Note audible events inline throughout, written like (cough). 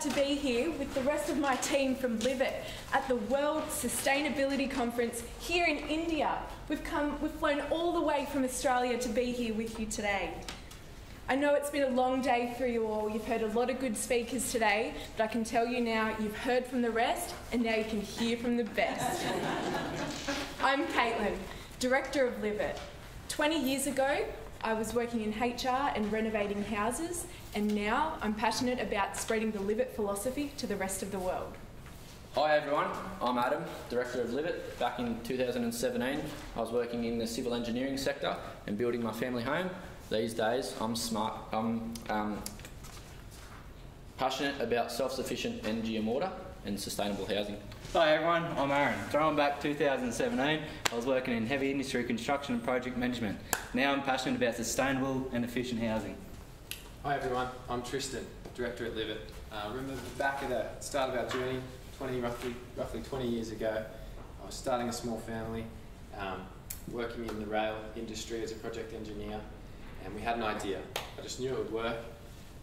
to be here with the rest of my team from Live It at the World Sustainability Conference here in India. We've come, we've flown all the way from Australia to be here with you today. I know it's been a long day for you all. You've heard a lot of good speakers today, but I can tell you now you've heard from the rest and now you can hear from the best. (laughs) I'm Caitlin, Director of Live It. 20 years ago, I was working in HR and renovating houses, and now I'm passionate about spreading the Live It philosophy to the rest of the world. Hi everyone, I'm Adam, Director of Live It. Back in 2017, I was working in the civil engineering sector and building my family home. These days, I'm smart. I'm um, passionate about self-sufficient energy and water and sustainable housing. Hi everyone, I'm Aaron. Throwing back 2017, I was working in heavy industry construction and project management. Now I'm passionate about sustainable and efficient housing. Hi everyone, I'm Tristan, Director at Live It. Uh, remember back at the start of our journey, 20, roughly, roughly 20 years ago, I was starting a small family, um, working in the rail industry as a project engineer, and we had an idea. I just knew it would work.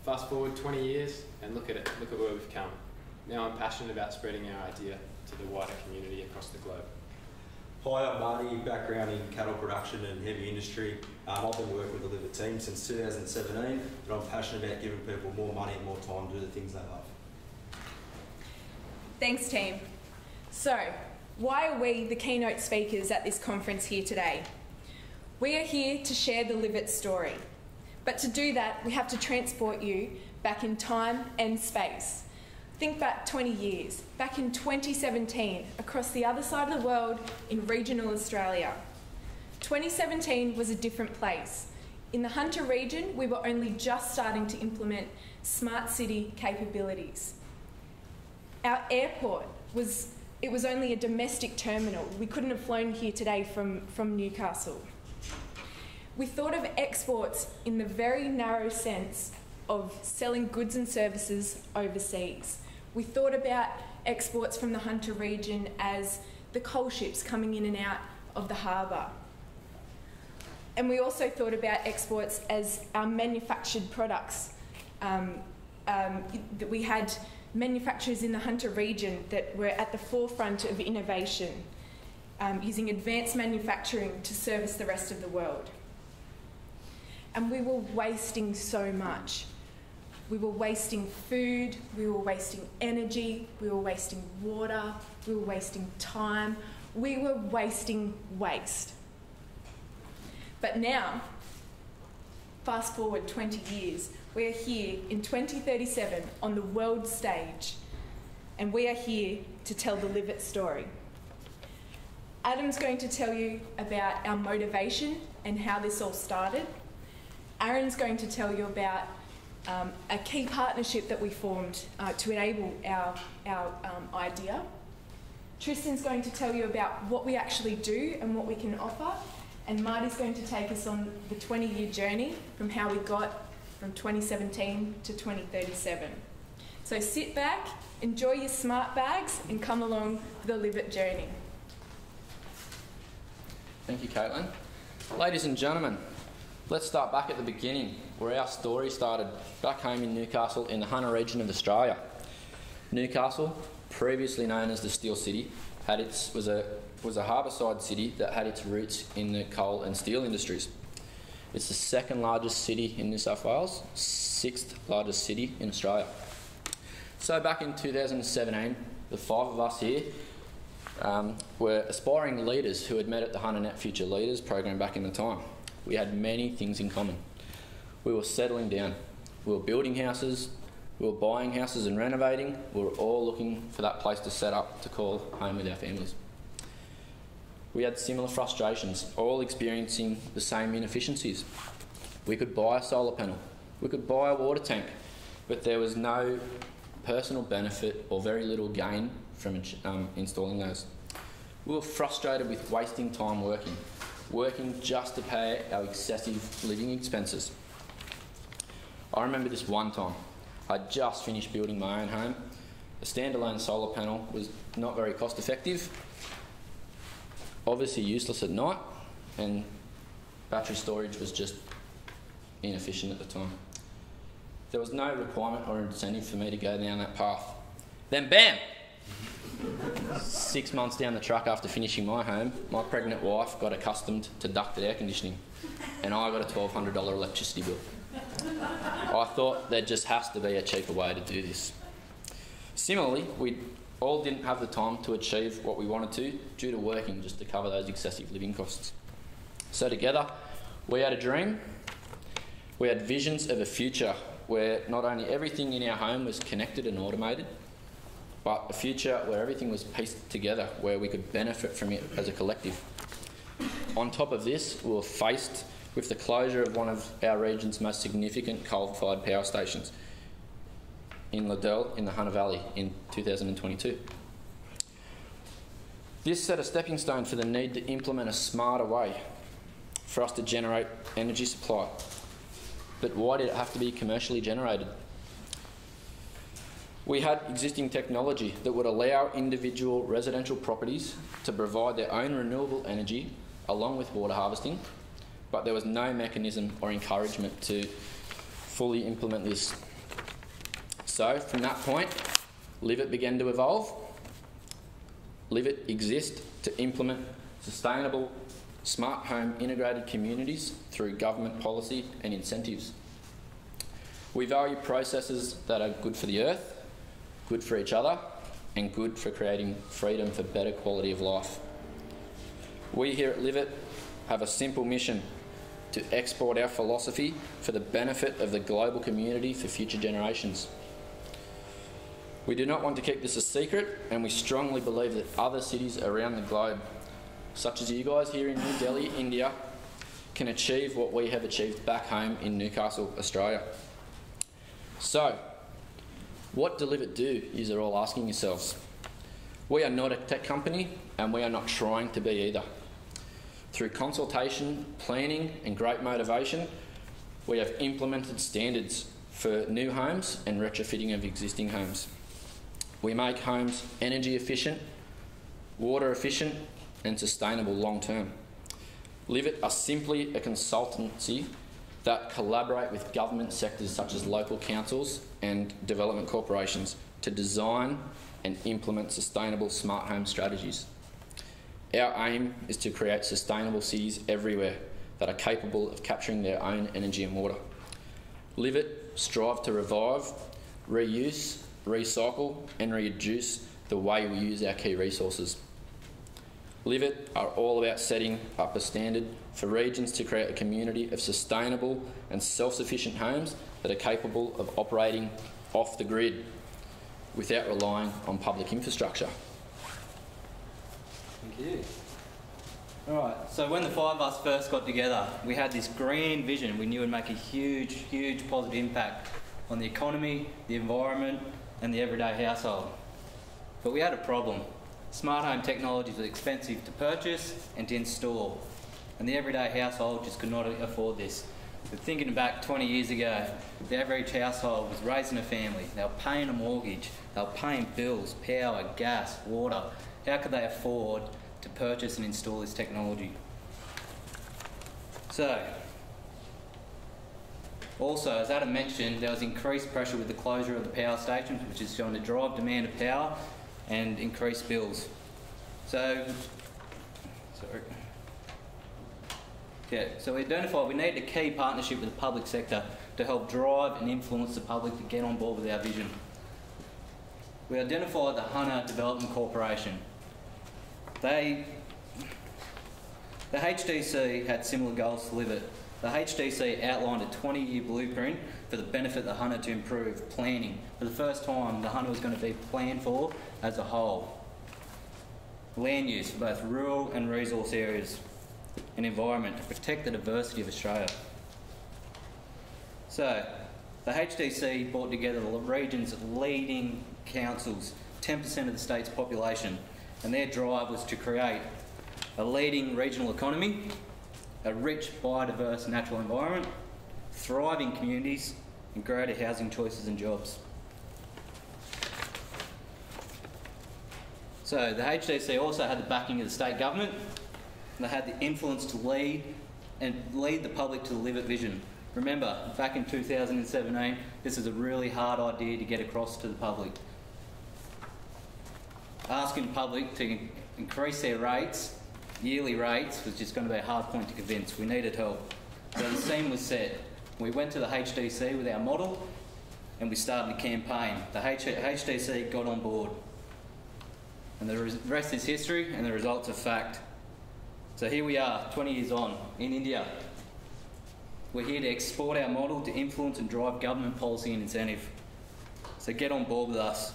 Fast forward 20 years, and look at it, look at where we've come. Now I'm passionate about spreading our idea to the wider community across the globe. Hi, I'm Marty, background in cattle production and heavy industry. Um, I've been working with the Live It team since 2017, but I'm passionate about giving people more money and more time to do the things they love. Thanks, team. So, why are we the keynote speakers at this conference here today? We are here to share the Livet story. But to do that, we have to transport you back in time and space. Think back 20 years, back in 2017, across the other side of the world in regional Australia. 2017 was a different place. In the Hunter region, we were only just starting to implement smart city capabilities. Our airport was, it was only a domestic terminal. We couldn't have flown here today from, from Newcastle. We thought of exports in the very narrow sense of selling goods and services overseas. We thought about exports from the Hunter region as the coal ships coming in and out of the harbour. And we also thought about exports as our manufactured products. Um, um, that we had manufacturers in the Hunter region that were at the forefront of innovation, um, using advanced manufacturing to service the rest of the world. And we were wasting so much. We were wasting food, we were wasting energy, we were wasting water, we were wasting time, we were wasting waste. But now, fast forward 20 years, we are here in 2037 on the world stage, and we are here to tell the Live It story. Adam's going to tell you about our motivation and how this all started. Aaron's going to tell you about um, a key partnership that we formed uh, to enable our, our um, idea. Tristan's going to tell you about what we actually do and what we can offer, and Marty's going to take us on the 20 year journey from how we got from 2017 to 2037. So sit back, enjoy your smart bags, and come along for the Live It journey. Thank you, Caitlin. Ladies and gentlemen, let's start back at the beginning where our story started back home in Newcastle in the Hunter region of Australia. Newcastle, previously known as the Steel City, had its, was a, was a harbourside city that had its roots in the coal and steel industries. It's the second largest city in New South Wales, sixth largest city in Australia. So back in 2017, the five of us here um, were aspiring leaders who had met at the HunterNet Future Leaders program back in the time. We had many things in common. We were settling down. We were building houses. We were buying houses and renovating. We were all looking for that place to set up to call home with our families. We had similar frustrations, all experiencing the same inefficiencies. We could buy a solar panel, we could buy a water tank, but there was no personal benefit or very little gain from um, installing those. We were frustrated with wasting time working, working just to pay our excessive living expenses. I remember this one time. I'd just finished building my own home. A standalone solar panel was not very cost effective, obviously useless at night, and battery storage was just inefficient at the time. There was no requirement or incentive for me to go down that path. Then, bam! Six months down the track after finishing my home, my pregnant wife got accustomed to ducted air conditioning, and I got a $1,200 electricity bill. I thought there just has to be a cheaper way to do this. Similarly, we all didn't have the time to achieve what we wanted to due to working just to cover those excessive living costs. So, together, we had a dream, we had visions of a future where not only everything in our home was connected and automated, but a future where everything was pieced together, where we could benefit from it as a collective. On top of this, we were faced with the closure of one of our region's most significant coal-fired power stations in Liddell in the Hunter Valley in 2022. This set a stepping stone for the need to implement a smarter way for us to generate energy supply. But why did it have to be commercially generated? We had existing technology that would allow individual residential properties to provide their own renewable energy along with water harvesting, but there was no mechanism or encouragement to fully implement this. So, from that point, Livit began to evolve. Livit exists to implement sustainable smart home integrated communities through government policy and incentives. We value processes that are good for the earth, good for each other, and good for creating freedom for better quality of life. We here at Livit have a simple mission to export our philosophy for the benefit of the global community for future generations. We do not want to keep this a secret, and we strongly believe that other cities around the globe, such as you guys here in New Delhi, India, can achieve what we have achieved back home in Newcastle, Australia. So, what Livit do? You're all asking yourselves. We are not a tech company, and we are not trying to be either. Through consultation, planning, and great motivation, we have implemented standards for new homes and retrofitting of existing homes. We make homes energy efficient, water efficient, and sustainable long term. Livit are simply a consultancy that collaborate with government sectors such as local councils and development corporations to design and implement sustainable smart home strategies. Our aim is to create sustainable cities everywhere that are capable of capturing their own energy and water. Live it, strive to revive, reuse, recycle, and reduce the way we use our key resources. Livit are all about setting up a standard for regions to create a community of sustainable and self sufficient homes that are capable of operating off the grid without relying on public infrastructure. Thank you. Alright, so when the five of us first got together, we had this grand vision. We knew it would make a huge, huge positive impact on the economy, the environment, and the everyday household. But we had a problem. Smart home technologies were expensive to purchase and to install, and the everyday household just could not afford this. But thinking back 20 years ago, the average household was raising a family. They were paying a mortgage, they were paying bills, power, gas, water. How could they afford to purchase and install this technology? So, also, as Adam mentioned, there was increased pressure with the closure of the power stations, which is going to drive demand of power and increase bills. So, sorry. Yeah, so we identified we need a key partnership with the public sector to help drive and influence the public to get on board with our vision. We identified the Hunter Development Corporation. They, the HDC had similar goals to Livit. The HDC outlined a 20 year blueprint for the benefit of the Hunter to improve planning. For the first time, the Hunter was going to be planned for as a whole. Land use for both rural and resource areas and environment to protect the diversity of Australia. So, the HDC brought together the region's leading councils, 10% of the state's population, and their drive was to create a leading regional economy, a rich, biodiverse natural environment, thriving communities, and greater housing choices and jobs. So the HDC also had the backing of the state government. They had the influence to lead and lead the public to the Livit vision. Remember, back in 2017, this is a really hard idea to get across to the public. Asking the public to increase their rates, yearly rates, was just going to be a hard point to convince. We needed help. So the scene was set. We went to the HDC with our model and we started a campaign. The HDC got on board. And the res- rest is history and the results are fact. So here we are, 20 years on, in India. We're here to export our model to influence and drive government policy and incentive. So get on board with us.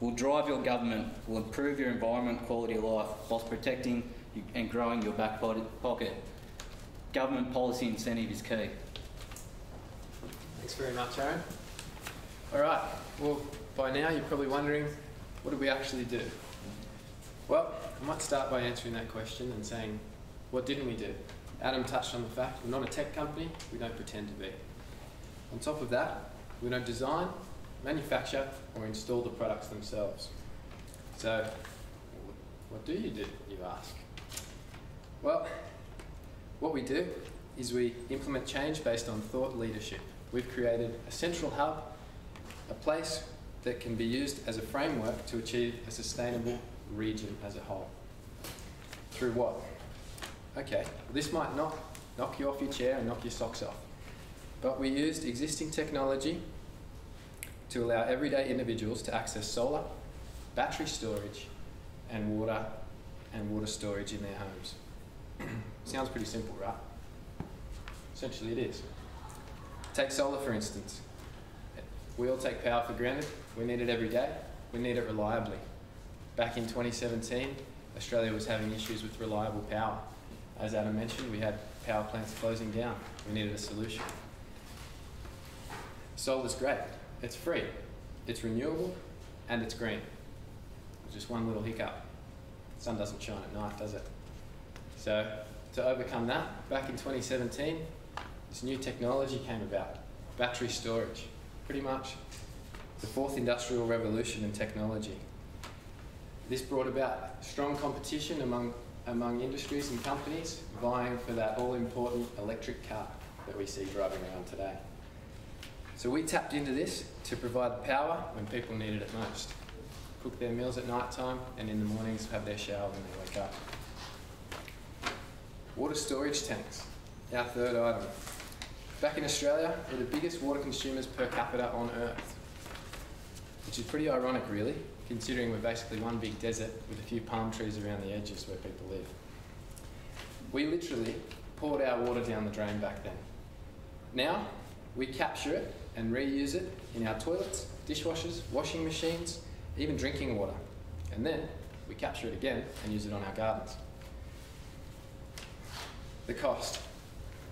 We'll drive your government, we'll improve your environment quality of life whilst protecting and growing your back pocket. Government policy incentive is key. Thanks very much, Aaron. All right. Well, by now you're probably wondering, what did we actually do? Well, I might start by answering that question and saying, what didn't we do? Adam touched on the fact we're not a tech company. We don't pretend to be. On top of that, we don't design, manufacture, or install the products themselves. So, what do you do? You ask. Well, what we do is we implement change based on thought leadership. We've created a central hub, a place that can be used as a framework to achieve a sustainable region as a whole. Through what? Okay, this might not knock you off your chair and knock your socks off, but we used existing technology to allow everyday individuals to access solar, battery storage, and water and water storage in their homes. (clears throat) Sounds pretty simple, right? Essentially, it is. Take solar, for instance. We all take power for granted. We need it every day. We need it reliably. Back in 2017, Australia was having issues with reliable power. As Adam mentioned, we had power plants closing down. We needed a solution. Solar's great. It's free. It's renewable, and it's green. Just one little hiccup. The sun doesn't shine at night, does it? So, to overcome that, back in 2017, this new technology came about battery storage. Pretty much the fourth industrial revolution in technology. This brought about strong competition among, among industries and companies vying for that all important electric car that we see driving around today. So we tapped into this to provide power when people needed it most. Cook their meals at night time and in the mornings have their shower when they wake up. Water storage tanks, our third item. Back in Australia, we're the biggest water consumers per capita on Earth, which is pretty ironic, really, considering we're basically one big desert with a few palm trees around the edges where people live. We literally poured our water down the drain back then. Now, we capture it and reuse it in our toilets, dishwashers, washing machines, even drinking water. And then we capture it again and use it on our gardens. The cost.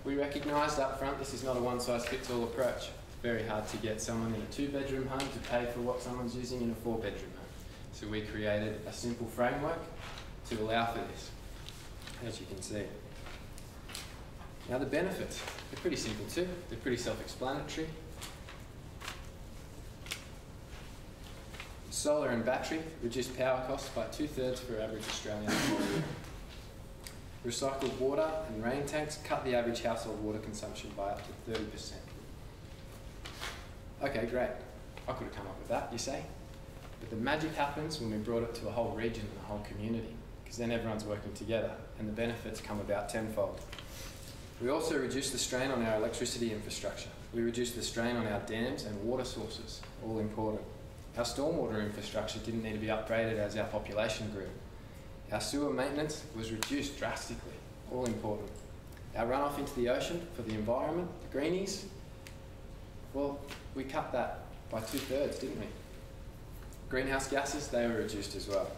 We recognised up front this is not a one size fits all approach. It's Very hard to get someone in a two bedroom home to pay for what someone's using in a four bedroom home. So we created a simple framework to allow for this, as you can see. Now the benefits, they're pretty simple too. They're pretty self-explanatory. Solar and battery reduce power costs by two-thirds for average Australian. Recycled water and rain tanks cut the average household water consumption by up to 30%. Okay, great. I could have come up with that, you say? But the magic happens when we brought it to a whole region and a whole community, because then everyone's working together and the benefits come about tenfold. We also reduce the strain on our electricity infrastructure. We reduce the strain on our dams and water sources, all important. Our stormwater infrastructure didn't need to be upgraded as our population grew. Our sewer maintenance was reduced drastically, all important. Our runoff into the ocean for the environment, the greenies, well, we cut that by two thirds, didn't we? Greenhouse gases, they were reduced as well.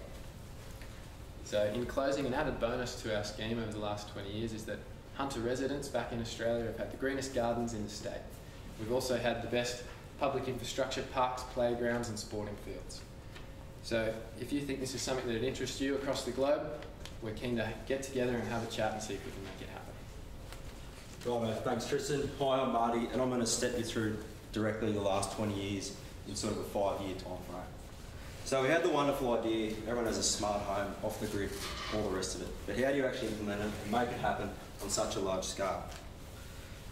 So, in closing, an added bonus to our scheme over the last 20 years is that Hunter residents back in Australia have had the greenest gardens in the state. We've also had the best public infrastructure, parks, playgrounds, and sporting fields. So, if you think this is something that interests you across the globe, we're keen to get together and have a chat and see if we can make it happen. Right. Thanks, Tristan. Hi, I'm Marty, and I'm going to step you through directly the last 20 years in sort of a five-year time frame. So we had the wonderful idea, everyone has a smart home, off the grid, all the rest of it. But how do you actually implement it and make it happen on such a large scale?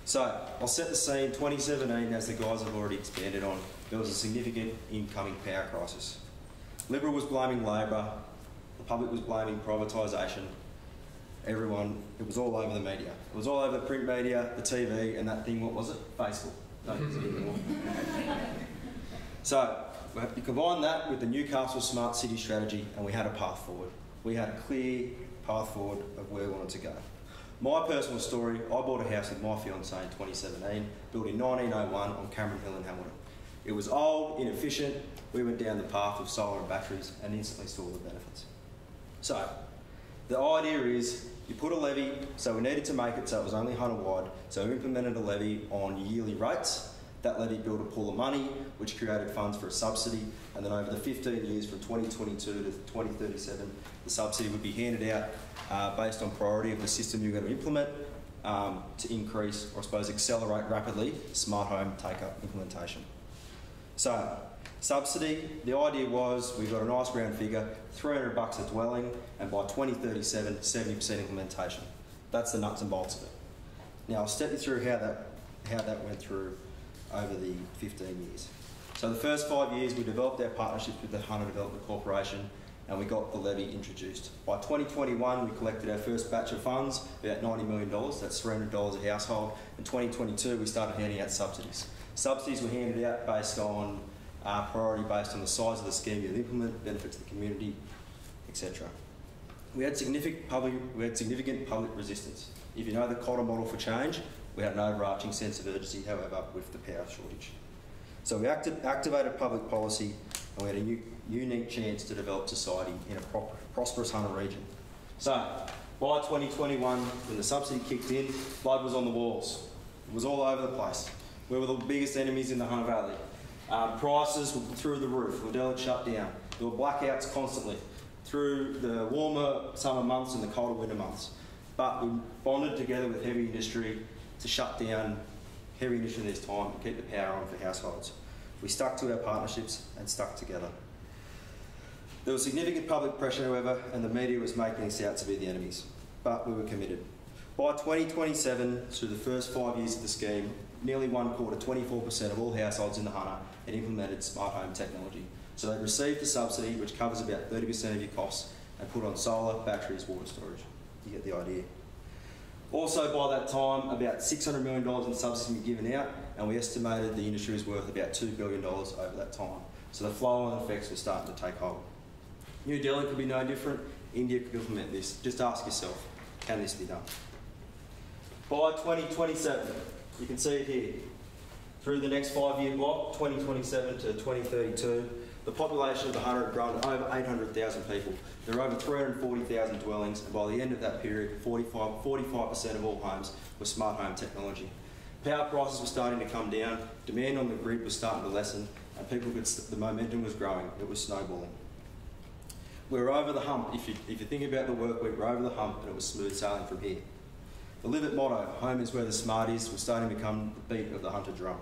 So I'll set the scene. 2017, as the guys have already expanded on, there was a significant incoming power crisis. Liberal was blaming Labor, the public was blaming privatisation. Everyone, it was all over the media. It was all over the print media, the TV, and that thing. What was it? Facebook. So you combine that with the Newcastle Smart City strategy, and we had a path forward. We had a clear path forward of where we wanted to go. My personal story, I bought a house with my fiancée in 2017, built in 1901 on Cameron Hill in Hamilton. It was old, inefficient. We went down the path of solar and batteries and instantly saw the benefits. So, the idea is you put a levy, so we needed to make it so it was only Hunter wide, so we implemented a levy on yearly rates. That levy built a pool of money, which created funds for a subsidy, and then over the 15 years from 2022 to 2037, the subsidy would be handed out uh, based on priority of the system you're going to implement um, to increase, or I suppose accelerate rapidly, smart home take up implementation. So, subsidy, the idea was we've got a nice round figure, 300 bucks a dwelling, and by 2037, 70% implementation. That's the nuts and bolts of it. Now, I'll step you through how that, how that went through over the 15 years. So the first five years, we developed our partnerships with the Hunter Development Corporation, and we got the levy introduced. By 2021, we collected our first batch of funds, about $90 million, that's $300 a household. In 2022, we started handing out subsidies. Subsidies were handed out based on uh, priority based on the size of the scheme you implement, benefit to the community, etc. We had significant public, we had significant public resistance. If you know the Kotter model for change, we had an overarching sense of urgency, however, with the power shortage. So we acti- activated public policy and we had a unique chance to develop society in a pro- prosperous Hunter region. So by 2021, when the subsidy kicked in, blood was on the walls. It was all over the place. We were the biggest enemies in the Hunter Valley. Um, prices were through the roof. Liddell shut down. There were blackouts constantly through the warmer summer months and the colder winter months. But we bonded together with heavy industry to shut down heavy industry in this time to keep the power on for households. We stuck to our partnerships and stuck together. There was significant public pressure, however, and the media was making us out to be the enemies. But we were committed. By 2027, through the first five years of the scheme, nearly one quarter, 24% of all households in the Hunter had implemented smart home technology. So they've received the subsidy, which covers about 30% of your costs, and put on solar, batteries, water storage. You get the idea. Also, by that time, about $600 million in subsidies were given out, and we estimated the industry was worth about $2 billion over that time. So the flow on effects were starting to take hold. New Delhi could be no different. India could implement this. Just ask yourself, can this be done? By 2027, you can see it here. Through the next five-year block, 2027 to 2032, the population of the Hunter had grown to over 800,000 people. There are over 340,000 dwellings, and by the end of that period, 45, 45% of all homes were smart home technology. Power prices were starting to come down, demand on the grid was starting to lessen, and people could, the momentum was growing. It was snowballing. We were over the hump. If you, if you think about the work we're over the hump, and it was smooth sailing from here. The Live It motto, home is where the smart is, was starting to become the beat of the Hunter drum.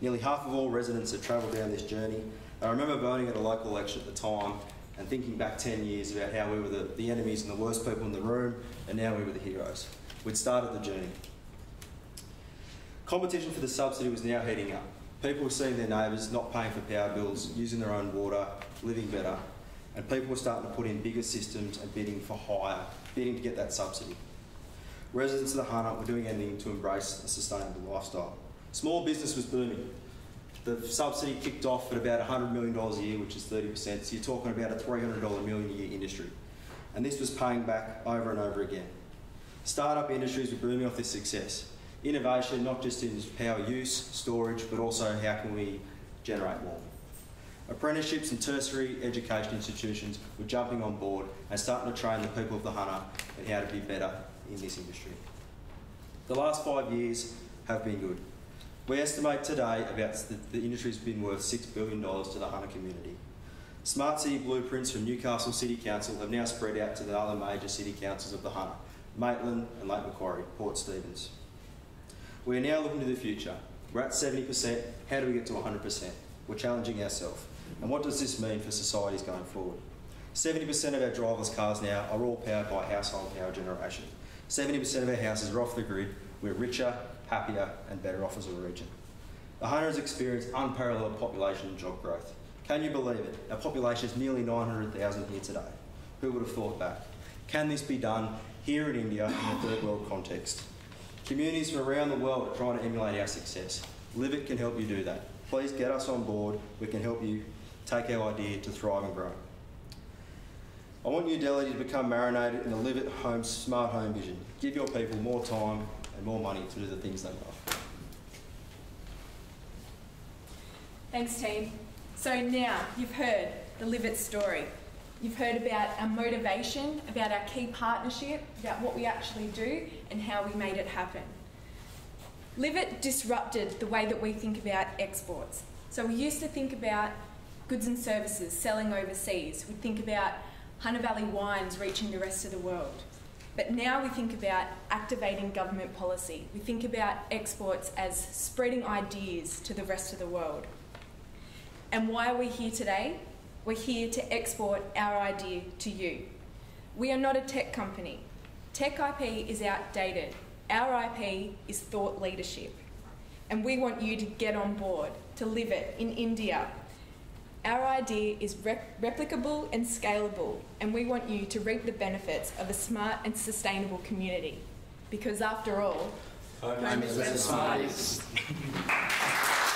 Nearly half of all residents had travelled down this journey. I remember voting at a local election at the time and thinking back 10 years about how we were the, the enemies and the worst people in the room, and now we were the heroes. We'd started the journey. Competition for the subsidy was now heating up. People were seeing their neighbours not paying for power bills, using their own water, living better, and people were starting to put in bigger systems and bidding for higher, bidding to get that subsidy. Residents of the Hunter were doing anything to embrace a sustainable lifestyle. Small business was booming. The subsidy kicked off at about $100 million a year, which is 30%, so you're talking about a $300 million a year industry. And this was paying back over and over again. Startup industries were booming off this success. Innovation, not just in power use, storage, but also how can we generate more. Apprenticeships and tertiary education institutions were jumping on board and starting to train the people of the Hunter in how to be better in this industry. The last five years have been good. We estimate today about the, the industry's been worth $6 billion to the Hunter community. Smart City blueprints from Newcastle City Council have now spread out to the other major city councils of the Hunter, Maitland and Lake Macquarie, Port Stephens. We are now looking to the future. We're at 70%. How do we get to 100%? We're challenging ourselves. And what does this mean for societies going forward? 70% of our driverless cars now are all powered by household power generation. 70% of our houses are off the grid. We're richer, happier, and better off as a region. The Hunter has experienced unparalleled population and job growth. Can you believe it? Our population is nearly 900,000 here today. Who would have thought that? Can this be done here in India in a third world context? Communities from around the world are trying to emulate our success. Livit can help you do that. Please get us on board. We can help you take our idea to thrive and grow. I want Delhi to become marinated in the Live at Home smart home vision. Give your people more time and more money to do the things they love. Thanks, team. So now you've heard the Live It story. You've heard about our motivation, about our key partnership, about what we actually do, and how we made it happen. Live It disrupted the way that we think about exports. So we used to think about goods and services selling overseas. We think about Hunter Valley wines reaching the rest of the world. But now we think about activating government policy. We think about exports as spreading ideas to the rest of the world. And why are we here today? We're here to export our idea to you. We are not a tech company. Tech IP is outdated. Our IP is thought leadership. And we want you to get on board, to live it in India. Our idea is rep- replicable and scalable, and we want you to reap the benefits of a smart and sustainable community. Because after all, home is where the smarties. Just